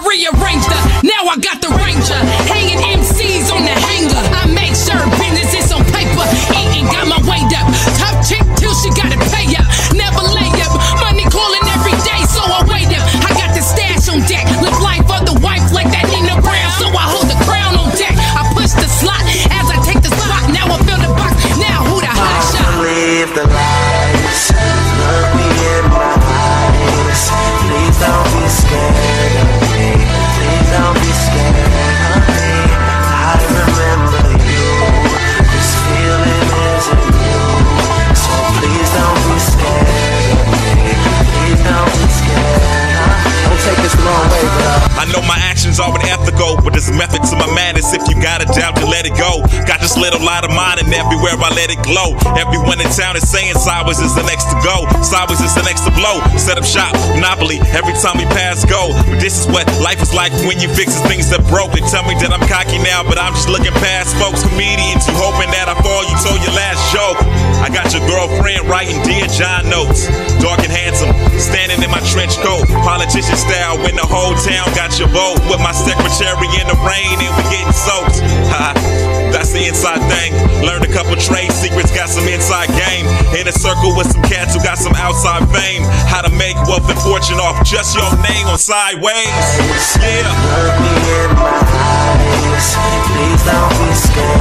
rearranged her. Now I got the ranger. Hanging I know my actions are unethical, but there's method to my madness. If you got a doubt, then let it go. Got this little light of mine, and everywhere I let it glow. Everyone in town is saying Sidewayz is the next to go. Sidewayz is the next to blow. Set up shop, monopoly. Every time we pass go. But this is what life is like when you fix the things that broke. They tell me that I'm cocky now, but I'm just looking past folks, comedians. You hoping that I fall, you told your last joke. I got your girlfriend writing Dear John notes. Politician style when the whole town got your vote. With my secretary in the rain and we getting soaked. Ha, that's the inside thing. Learned a couple trade secrets, got some inside game. In a circle with some cats who got some outside fame. How to make wealth and fortune off just your name on Sidewayz. Yeah. Look me in my eyes. Please don't be scared